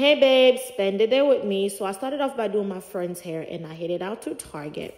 Hey babe, spend the day with me. So I started off by doing my friend's hair and I headed out to Target.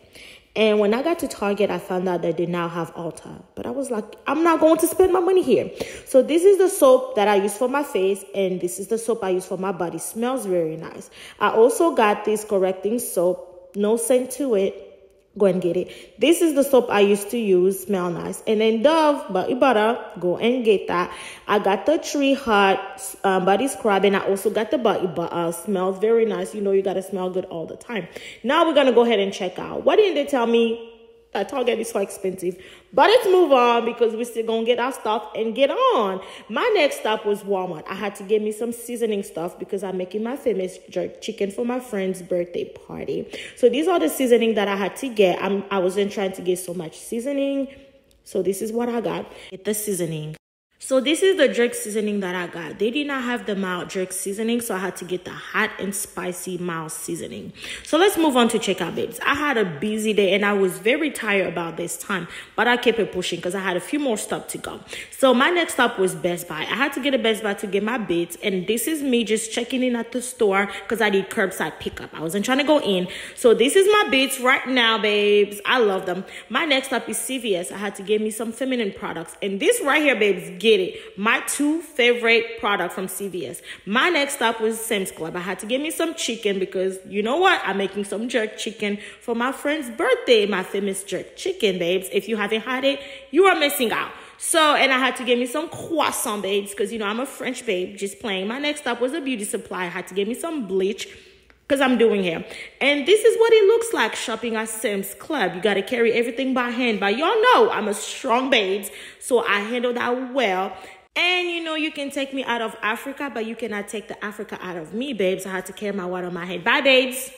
And when I got to Target, I found out that they did not have Ulta. But I was like, I'm not going to spend my money here. So this is the soap that I use for my face. And this is the soap I use for my body. Smells very nice. I also got this correcting soap. No scent to it go and get it. This is the soap I used to use, smell nice. And then Dove body butter, go and get that. I got the Tree Hut um, body scrub and I also got the body butter. Smells very nice. You know you got to smell good all the time. Now we're to go ahead and check out. What didn't they tell me? That Target is so expensive. But let's move on because we're still gonna get our stuff and get on. My next stop was Walmart. I had to get me some seasoning stuff because I'm making my famous jerk chicken for my friend's birthday party. So these are the seasoning that I had to get. I'm, I wasn't trying to get so much seasoning. So this is what I got. Get the seasoning. So this is the jerk seasoning that I got. They did not have the mild jerk seasoning, so I had to get the hot and spicy mild seasoning. So let's move on to checkout, babes. I had a busy day and I was very tired about this time, but I kept it pushing because I had a few more stuff to go. So my next stop was Best Buy. I had to get a Best Buy to get my Beats, and this is me just checking in at the store because I did curbside pickup. I wasn't trying to go in. So this is my Beats right now, babes. I love them. My next stop is CVS. I had to get me some feminine products, and this right here, babes, get it. My two favorite product from CVS. My next stop was Sam's Club. I had to get me some chicken because you know what? I'm making some jerk chicken for my friend's birthday. My famous jerk chicken, babes. If you haven't had it, you are missing out. So, and I had to get me some croissant, babes, because you know I'm a French babe, just playing. My next stop was a beauty supply. I had to get me some bleach because I'm doing hair. And this is what it looks like shopping at Sam's Club. You got to carry everything by hand. But y'all know I'm a strong babes, so I handle that well. And you know, you can take me out of Africa, but you cannot take the Africa out of me, babes. I had to carry my water on my head. Bye, babes.